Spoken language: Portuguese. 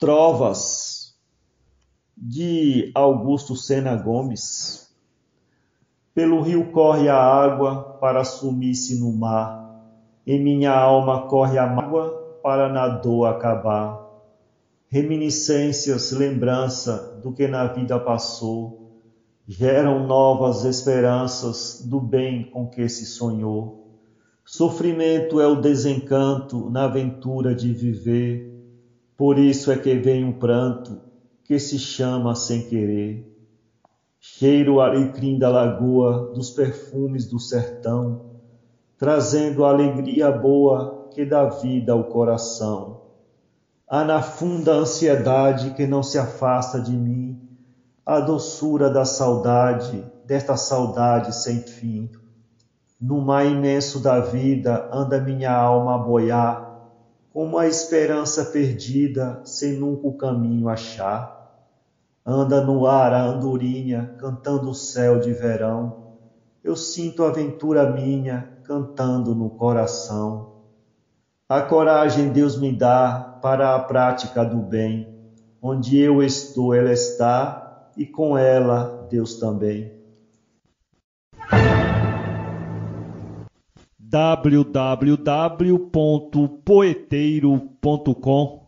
Trovas de Augusto Sena Gomes. Pelo rio corre a água para sumir-se no mar, em minha alma corre a mágoa para na dor acabar. Reminiscências, lembrança do que na vida passou, geram novas esperanças do bem com que se sonhou. Sofrimento é o desencanto na aventura de viver por isso é que vem um pranto que se chama sem querer. Cheiro alecrim da lagoa, dos perfumes do sertão, trazendo a alegria boa que dá vida ao coração. Há na funda ansiedade que não se afasta de mim, a doçura da saudade, desta saudade sem fim. No mar imenso da vida anda minha alma a boiar, como a esperança perdida, sem nunca o caminho achar. Anda no ar a andorinha, cantando o céu de verão. Eu sinto a aventura minha, cantando no coração. A coragem Deus me dá para a prática do bem. Onde eu estou, ela está, e com ela Deus também. www.poeteiro.com